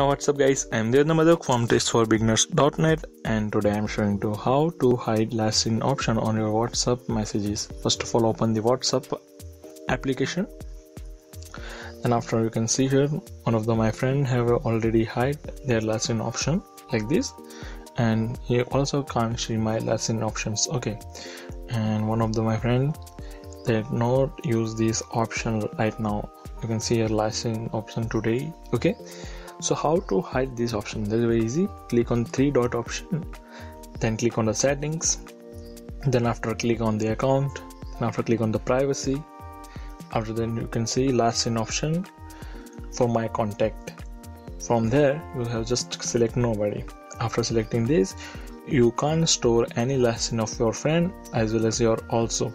What's up guys? I'm Devendra Madhok from tipsforbeginners.net and today I'm showing you how to hide last seen option on your WhatsApp messages. First of all, open the WhatsApp application. And after you can see here, one of the my friend have already hide their last seen option like this. And he also can't see my last seen options. Okay. And one of the my friend they not use this option right now. You can see your last seen option today. Okay so how to hide this option? That's very easy. Click on three dot option then click on the settings then after click on the account then after click on the privacy after then you can see last seen option for my contact. From there you have just select nobody. After selecting this you can't store any last seen of your friend as well as your also.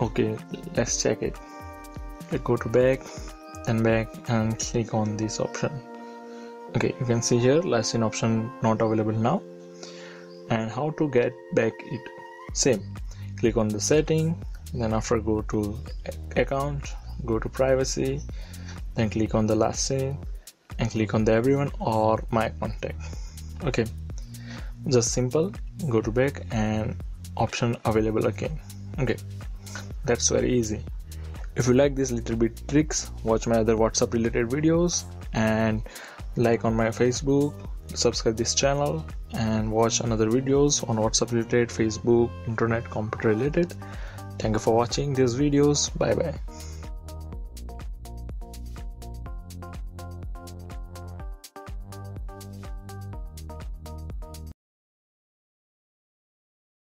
Okay let's check it. Go to back and back and click on this option okay you can see here last seen option not available now. And how to get back it? Same click on the setting then after go to account go to privacy then click on the last seen and click on the everyone or my contact. Okay just simple go to back and option available again. Okay that's very easy. If you like this little bit tricks watch my other whatsapp related videos and like on my facebook subscribe this channel and watch another videos on whatsapp related facebook internet computer related. Thank you for watching these videos. Bye bye